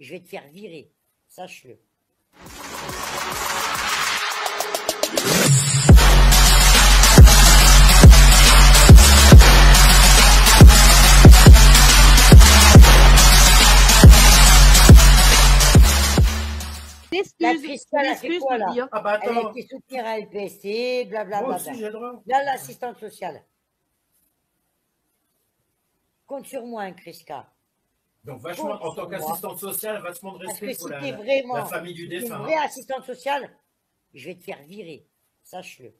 je vais te faire virer. Sache-le. La Christelle, elle a fait quoi là Ah bah Elle a été soutenir à LPST, blablabla. moi aussi j'ai le droit. Là, l'assistante sociale. Compte sur moi, hein, Chriska. Donc vachement, en tant qu'assistante sociale, vachement de respect si pour la, vraiment la famille du une défunt. vraie hein. assistante sociale, je vais te faire virer. Sache-le.